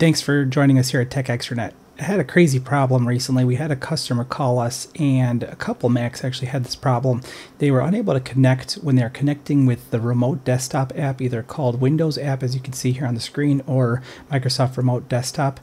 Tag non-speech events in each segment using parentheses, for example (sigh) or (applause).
Thanks for joining us here at Tech Extranet. I had a crazy problem recently. We had a customer call us, and a couple Macs actually had this problem. They were unable to connect when they're connecting with the remote desktop app, either called Windows app, as you can see here on the screen, or Microsoft Remote Desktop.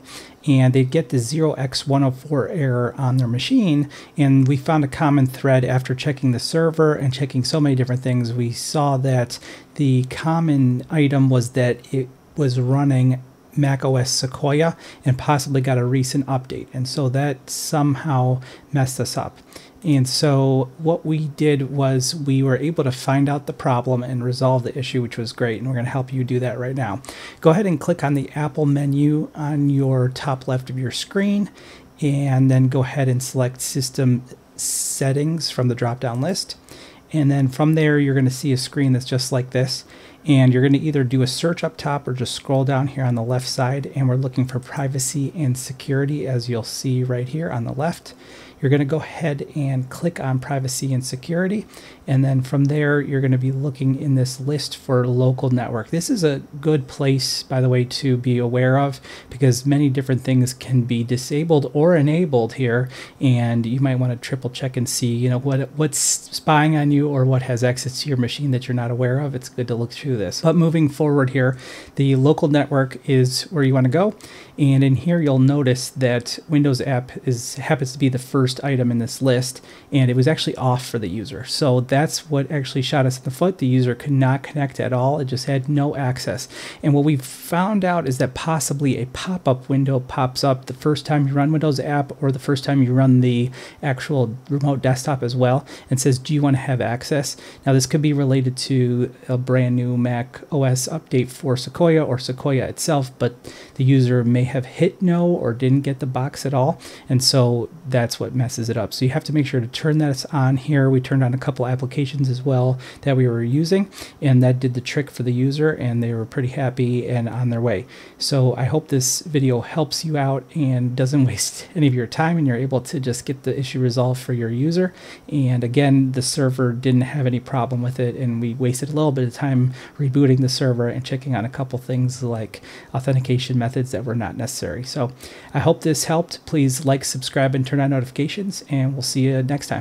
And they'd get the 0x104 error on their machine. And we found a common thread after checking the server and checking so many different things. We saw that the common item was that it was running Mac OS Sequoia and possibly got a recent update. And so that somehow messed us up. And so what we did was we were able to find out the problem and resolve the issue, which was great. And we're going to help you do that right now. Go ahead and click on the Apple menu on your top left of your screen. And then go ahead and select System Settings from the drop down list. And then from there, you're going to see a screen that's just like this. And you're going to either do a search up top or just scroll down here on the left side. And we're looking for privacy and security, as you'll see right here on the left you're going to go ahead and click on privacy and security. And then from there, you're going to be looking in this list for local network. This is a good place, by the way, to be aware of because many different things can be disabled or enabled here. And you might want to triple check and see, you know, what what's spying on you or what has access to your machine that you're not aware of. It's good to look through this. But moving forward here, the local network is where you want to go. And in here, you'll notice that Windows app is happens to be the first item in this list, and it was actually off for the user. So that's what actually shot us in the foot. The user could not connect at all. It just had no access. And what we found out is that possibly a pop-up window pops up the first time you run Windows app or the first time you run the actual remote desktop as well and says, do you want to have access? Now this could be related to a brand new Mac OS update for Sequoia or Sequoia itself, but the user may have hit no or didn't get the box at all. And so that's what messes it up. So you have to make sure to turn that on here. We turned on a couple applications as well that we were using, and that did the trick for the user, and they were pretty happy and on their way. So I hope this video helps you out and doesn't (laughs) waste any of your time, and you're able to just get the issue resolved for your user. And again, the server didn't have any problem with it, and we wasted a little bit of time rebooting the server and checking on a couple things like authentication methods that were not necessary. So I hope this helped. Please like, subscribe, and turn on notifications and we'll see you next time.